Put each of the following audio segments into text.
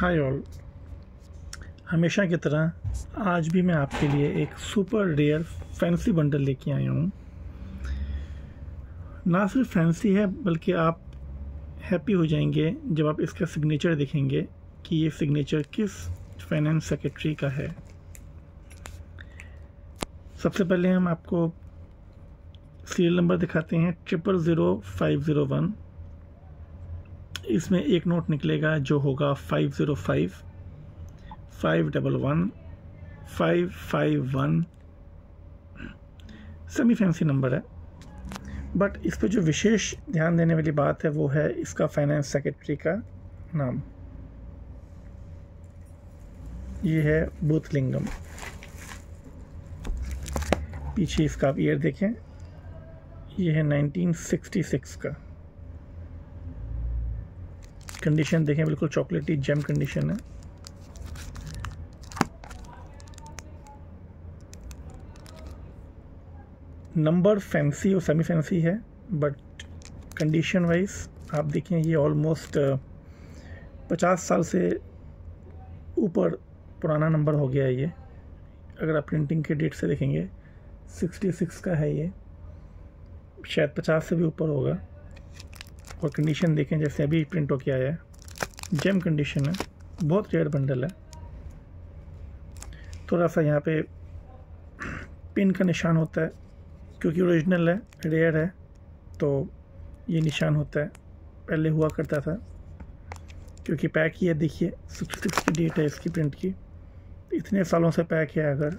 Hi all. हमेशा की तरह आज भी मैं आपके लिए एक सुपर रेयर फैंसी बंडल लेके आया हूँ। ना सिर्फ़ फैंसी है, बल्कि आप हैप्पी हो जाएँगे जब आप इसका सिग्नेचर देखेंगे कि ये सिग्नेचर किस फाइनेंस सेक्रेटरी का है। सबसे पहले हम आपको सीरियल नंबर दिखाते हैं, triple zero five zero one. इसमें एक नोट निकलेगा जो होगा five zero five five double one five five one semi fancy number है। बट इस पर जो विशेष ध्यान देने वाली बात है वो है इसका फाइनेंस सेक्रेटरी का नाम। ये है बूथलिंगम पीछे इसका आप ईयर देखें। ये है 1966 का। कंडीशन देखें, बिल्कुल चॉकलेटी जेम कंडीशन है। नंबर फैंसी और सेमी फैंसी है बट कंडीशन वाइज आप देखें, ये ऑलमोस्ट पचास साल से ऊपर पुराना नंबर हो गया है ये। अगर आप प्रिंटिंग के डेट से देखेंगे 66 का है ये। शायद पचास से भी ऊपर होगा। और कंडीशन देखें, जैसे अभी प्रिंट हो के आया है। जेम कंडीशन है। बहुत रेयर बंडल है। थोड़ा सा यहाँ पे पिन का निशान होता है, क्योंकि ओरिजिनल है रेयर है तो ये निशान होता है। पहले हुआ करता था, क्योंकि पैक ही है, देखिए सिक्स की डेट है इसकी प्रिंट की। इतने सालों से पैक है, अगर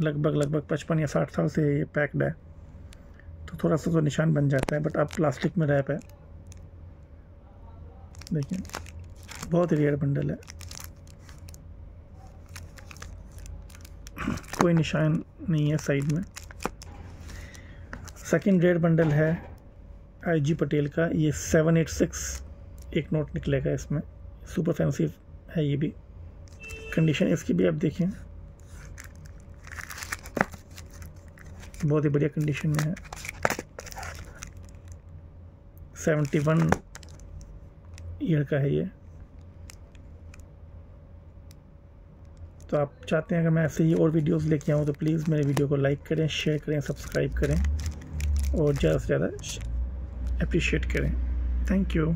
लगभग लगभग पचपन या साठ साल से ये पैक्ड है। तो थोड़ा सा तो निशान बन जाता है बट अब प्लास्टिक में रैप है। देखिए, बहुत रेयर बंडल है। कोई निशान नहीं है साइड में। सेकेंड रेयर बंडल है आई जी पटेल का, ये सेवन एट सिक्स एक नोट निकलेगा इसमें। सुपर फैंसी है ये भी। कंडीशन इसकी भी आप देखें। बहुत ही बढ़िया कंडीशन में है। सेवेंटी वन ईयर का है ये। तो आप चाहते हैं अगर मैं ऐसे ही और वीडियोस लेके आऊँ तो प्लीज़ मेरे वीडियो को लाइक करें, शेयर करें, सब्सक्राइब करें और ज़्यादा से ज़्यादा अप्रिशिएट करें। Thank you